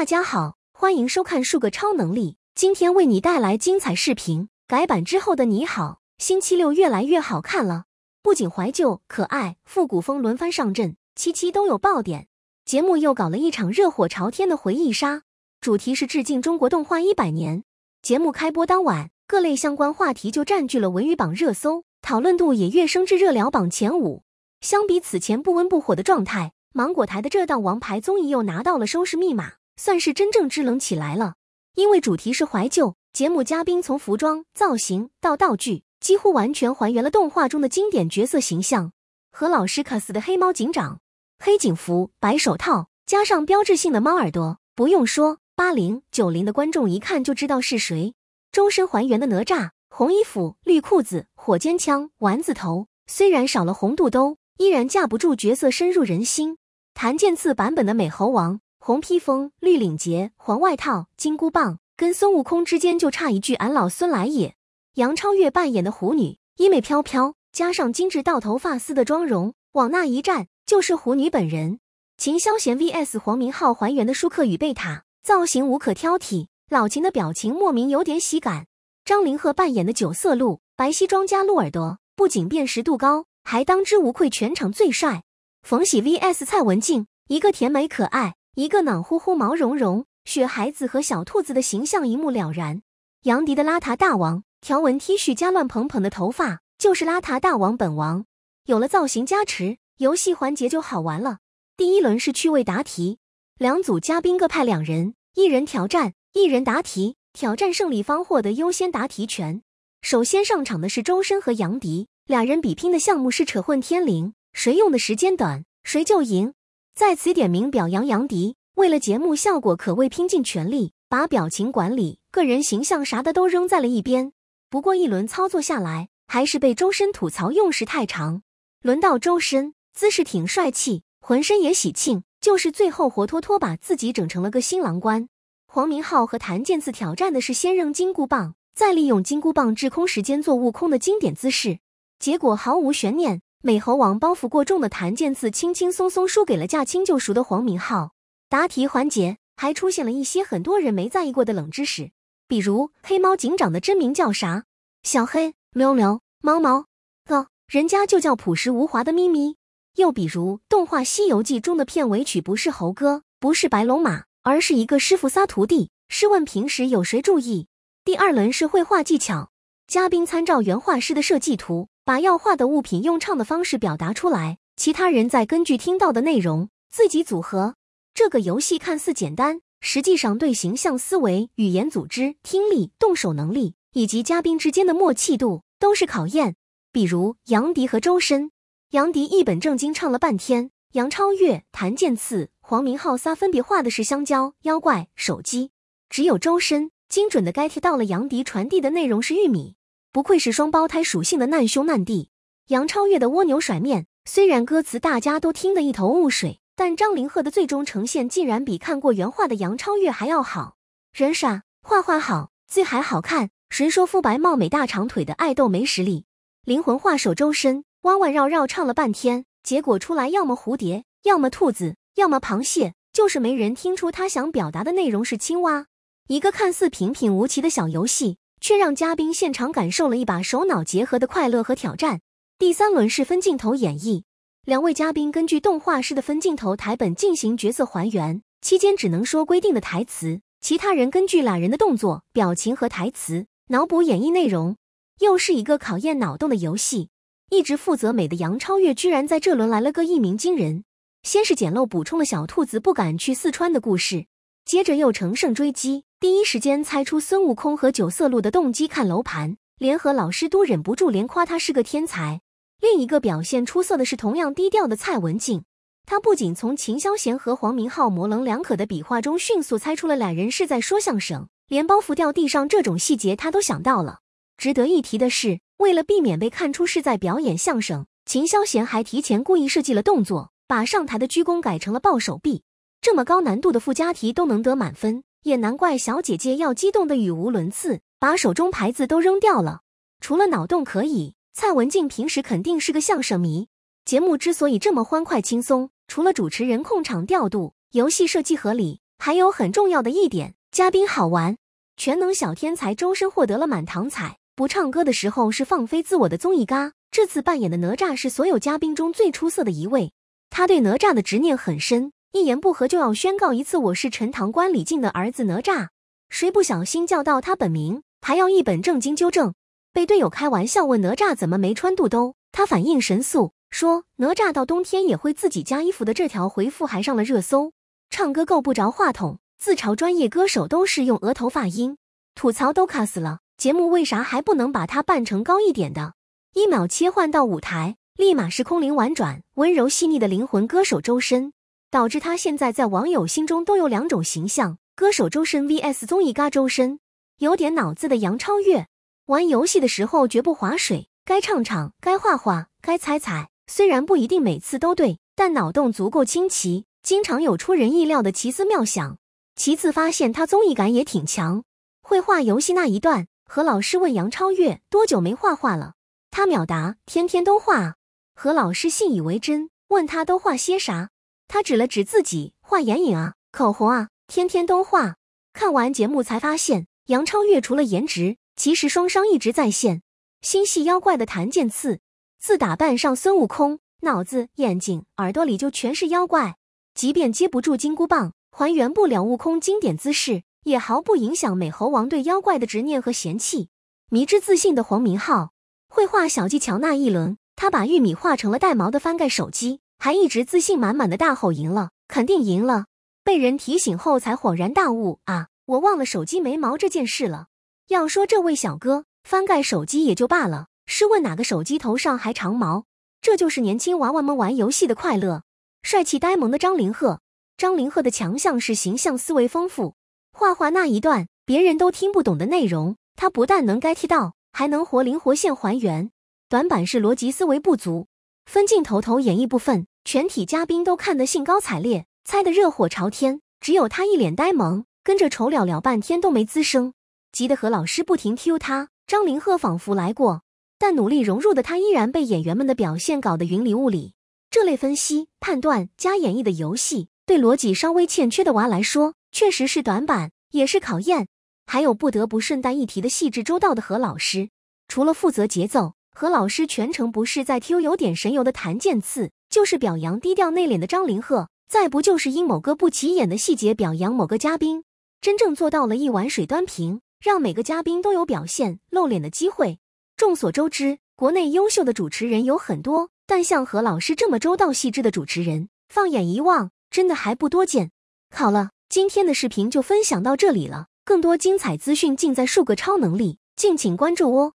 大家好，欢迎收看《数个超能力》，今天为你带来精彩视频。改版之后的你好，星期六越来越好看了，不仅怀旧、可爱、复古风轮番上阵，期期都有爆点。节目又搞了一场热火朝天的回忆杀，主题是致敬中国动画一百年。节目开播当晚，各类相关话题就占据了文娱榜热搜，讨论度也跃升至热聊榜前五。相比此前不温不火的状态，芒果台的这档王牌综艺又拿到了收视密码。算是真正支棱起来了，因为主题是怀旧，节目嘉宾从服装造型到道具，几乎完全还原了动画中的经典角色形象。和老师卡斯的黑猫警长，黑警服、白手套，加上标志性的猫耳朵，不用说，八零九零的观众一看就知道是谁。周深还原的哪吒，红衣服、绿裤子、火尖枪、丸子头，虽然少了红肚兜，依然架不住角色深入人心。谭健次版本的美猴王。红披风、绿领结、黄外套、金箍棒，跟孙悟空之间就差一句“俺老孙来也”。杨超越扮演的狐女，衣袂飘飘，加上精致到头发丝的妆容，往那一站就是狐女本人。秦霄贤 vs 黄明昊还原的舒克与贝塔，造型无可挑剔，老秦的表情莫名有点喜感。张凌赫扮演的九色鹿，白西装加鹿耳朵，不仅辨识度高，还当之无愧全场最帅。冯喜 vs 蔡文静，一个甜美可爱。一个暖乎乎、毛茸茸、雪孩子和小兔子的形象一目了然。杨迪的邋遢大王，条纹 T 恤加乱蓬蓬的头发，就是邋遢大王本王。有了造型加持，游戏环节就好玩了。第一轮是趣味答题，两组嘉宾各派两人，一人挑战，一人答题。挑战胜利方获得优先答题权。首先上场的是周深和杨迪，俩人比拼的项目是扯混天灵，谁用的时间短，谁就赢。在此点名表扬杨迪，为了节目效果，可谓拼尽全力，把表情管理、个人形象啥的都扔在了一边。不过一轮操作下来，还是被周深吐槽用时太长。轮到周深，姿势挺帅气，浑身也喜庆，就是最后活脱脱把自己整成了个新郎官。黄明昊和谭健次挑战的是先扔金箍棒，再利用金箍棒滞空时间做悟空的经典姿势，结果毫无悬念。美猴王包袱过重的谭健次轻轻松松输给了驾轻就熟的黄明昊。答题环节还出现了一些很多人没在意过的冷知识，比如黑猫警长的真名叫啥？小黑、喵喵、毛毛，哦，人家就叫朴实无华的咪咪。又比如动画《西游记》中的片尾曲不是猴哥，不是白龙马，而是一个师傅仨徒弟。试问平时有谁注意？第二轮是绘画技巧，嘉宾参照原画师的设计图。把要画的物品用唱的方式表达出来，其他人再根据听到的内容自己组合。这个游戏看似简单，实际上对形象思维、语言组织、听力、动手能力以及嘉宾之间的默契度都是考验。比如杨迪和周深，杨迪一本正经唱了半天，杨超越、谭健次、黄明昊仨分别画的是香蕉、妖怪、手机，只有周深精准的 get 到了杨迪传递的内容是玉米。不愧是双胞胎属性的难兄难弟，杨超越的蜗牛甩面，虽然歌词大家都听得一头雾水，但张凌赫的最终呈现竟然比看过原画的杨超越还要好。人傻，画画好，字还好看，谁说肤白貌美大长腿的爱豆没实力？灵魂画手周深弯弯绕绕唱了半天，结果出来要么蝴蝶，要么兔子，要么螃蟹，就是没人听出他想表达的内容是青蛙。一个看似平平无奇的小游戏。却让嘉宾现场感受了一把手脑结合的快乐和挑战。第三轮是分镜头演绎，两位嘉宾根据动画师的分镜头台本进行角色还原，期间只能说规定的台词，其他人根据俩人的动作、表情和台词脑补演绎内容。又是一个考验脑洞的游戏。一直负责美的杨超越居然在这轮来了个一鸣惊人，先是简陋补充了小兔子不敢去四川的故事，接着又乘胜追击。第一时间猜出孙悟空和九色鹿的动机，看楼盘，联合老师都忍不住连夸他是个天才。另一个表现出色的是同样低调的蔡文静，他不仅从秦霄贤和黄明昊模棱两可的比划中迅速猜出了俩人是在说相声，连包袱掉地上这种细节他都想到了。值得一提的是，为了避免被看出是在表演相声，秦霄贤还提前故意设计了动作，把上台的鞠躬改成了抱手臂。这么高难度的附加题都能得满分。也难怪小姐姐要激动的语无伦次，把手中牌子都扔掉了。除了脑洞可以，蔡文静平时肯定是个相声迷。节目之所以这么欢快轻松，除了主持人控场调度、游戏设计合理，还有很重要的一点，嘉宾好玩。全能小天才周深获得了满堂彩，不唱歌的时候是放飞自我的综艺咖。这次扮演的哪吒是所有嘉宾中最出色的一位，他对哪吒的执念很深，一言不合就要宣告一次我是陈塘关李靖的儿子哪吒。谁不小心叫到他本名，还要一本正经纠正。被队友开玩笑问哪吒怎么没穿肚兜，他反应神速说哪吒到冬天也会自己加衣服的。这条回复还上了热搜。唱歌够不着话筒。自嘲专业歌手都是用额头发音，吐槽都卡死了。节目为啥还不能把它扮成高一点的？一秒切换到舞台，立马是空灵婉转、温柔细腻的灵魂歌手周深，导致他现在在网友心中都有两种形象：歌手周深 vs 综艺咖周深。有点脑子的杨超越，玩游戏的时候绝不划水，该唱唱，该画画，该猜猜。虽然不一定每次都对，但脑洞足够清奇，经常有出人意料的奇思妙想。其次，发现他综艺感也挺强。会画游戏那一段，何老师问杨超越多久没画画了，他秒答天天都画。何老师信以为真，问他都画些啥，他指了指自己，画眼影啊，口红啊，天天都画。看完节目才发现，杨超越除了颜值，其实双商一直在线。心系妖怪的谭健次，自打扮上孙悟空，脑子、眼睛、耳朵里就全是妖怪，即便接不住金箍棒。还原不了悟空经典姿势，也毫不影响美猴王对妖怪的执念和嫌弃。迷之自信的黄明昊，绘画小技巧那一轮，他把玉米画成了带毛的翻盖手机，还一直自信满满的大吼赢了，肯定赢了。被人提醒后才恍然大悟啊，我忘了手机没毛这件事了。要说这位小哥翻盖手机也就罢了，试问哪个手机头上还长毛？这就是年轻娃娃们玩游戏的快乐。帅气呆萌的张凌赫。张凌赫的强项是形象思维丰富，画画那一段别人都听不懂的内容，他不但能 get 到，还能活灵活现还原。短板是逻辑思维不足。分镜头头演绎部分，全体嘉宾都看得兴高采烈，猜得热火朝天，只有他一脸呆萌，跟着丑了了半天都没吱声，急得何老师不停 Q 他。张凌赫仿佛来过，但努力融入的他依然被演员们的表现搞得云里雾里。这类分析、判断加演绎的游戏。对逻辑稍微欠缺的娃来说，确实是短板，也是考验。还有不得不顺带一提的细致周到的何老师，除了负责节奏，何老师全程不是在 Q 有点神游的谭健次，就是表扬低调内敛的张凌赫，再不就是因某个不起眼的细节表扬某个嘉宾，真正做到了一碗水端平，让每个嘉宾都有表现露脸的机会。众所周知，国内优秀的主持人有很多，但像何老师这么周到细致的主持人，放眼一望。真的还不多见。好了，今天的视频就分享到这里了。更多精彩资讯尽在数个超能力，敬请关注哦。